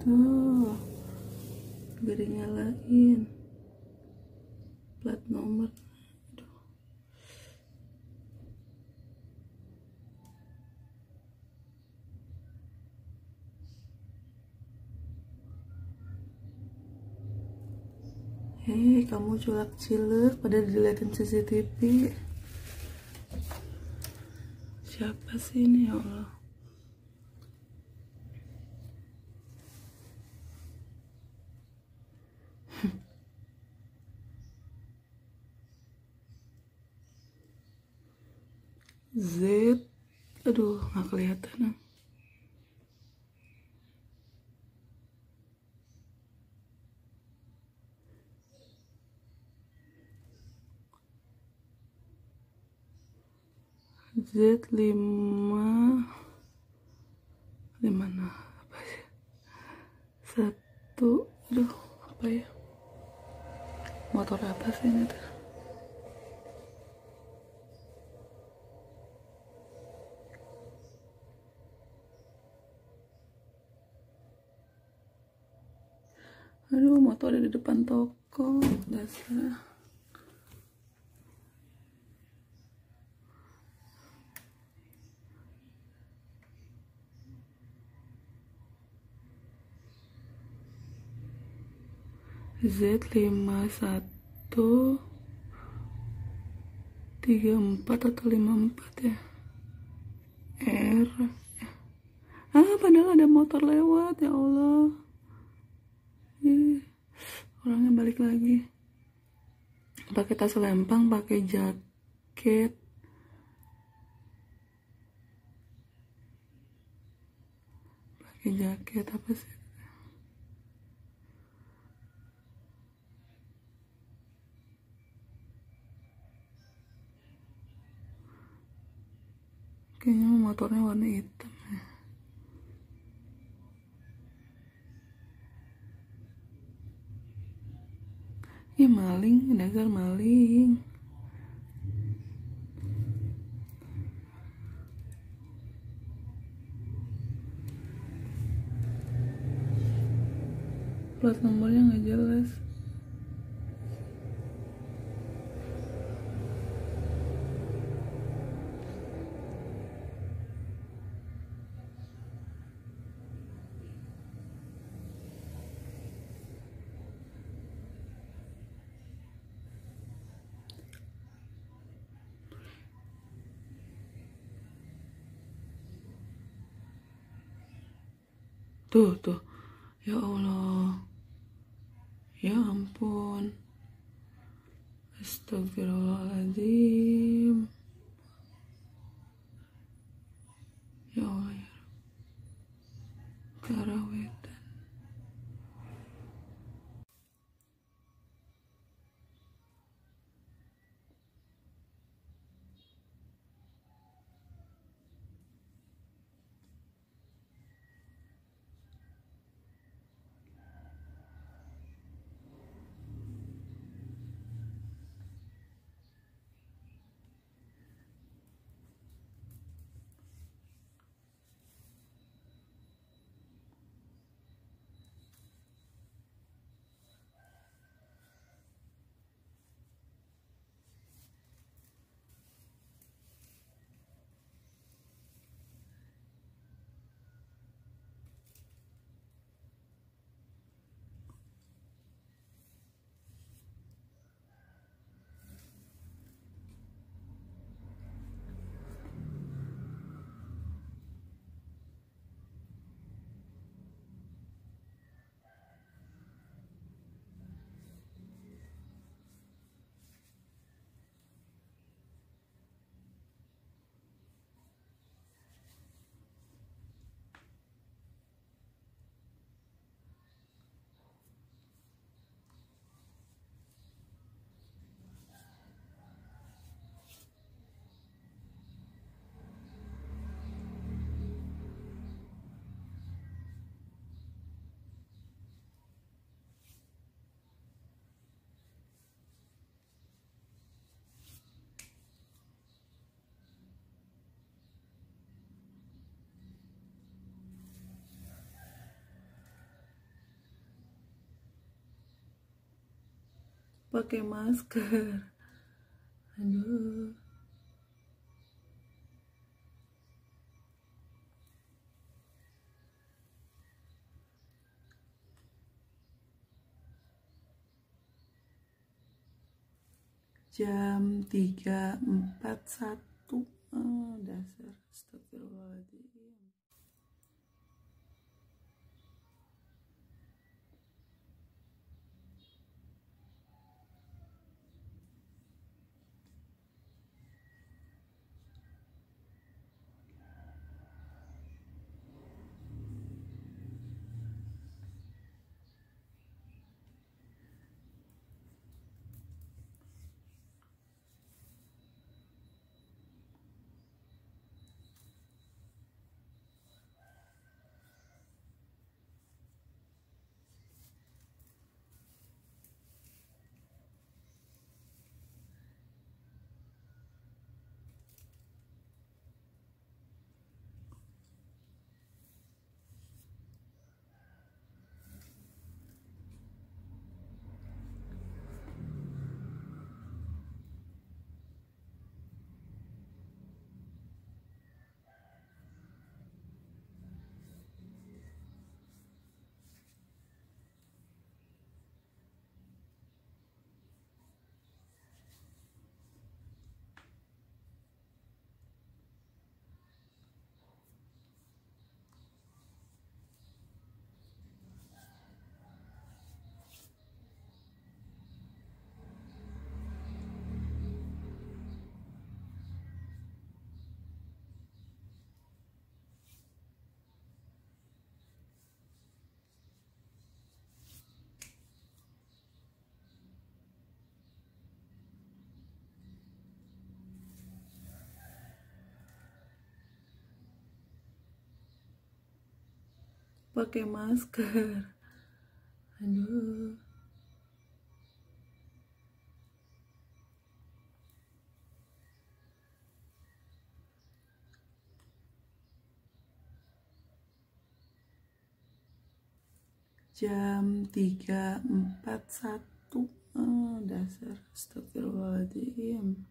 tuh biar nyalain plat nomor. Hei, kamu culak cilek pada dilihatin CCTV. Siapa sih ini ya Allah? Z. Aduh nggak kelihatan. Z5 di mana apa sih satu aduh apa ya motor apa sih ini tuh aduh motor ada di depan toko. Dasar. Z51 34 atau 54 ya? R. Ah padahal ada motor lewat ya Allah Ih, orangnya balik lagi. Pakai tas lempang pakai jaket. Pakai jaket apa sih? Kayaknya motornya warna hitam ya. Iya maling, dasar maling. Plat nomornya nggak jelas. Tuh, tuh. Ya Allah. Ya ampun. Astagfirullahaladzim. Pakai masker. Aduh. Jam 3.41 oh, dasar. Astagfirullahaladzim pakai masker. Aduh. Jam 3.41 oh, dasar. Astagfirullahaladzim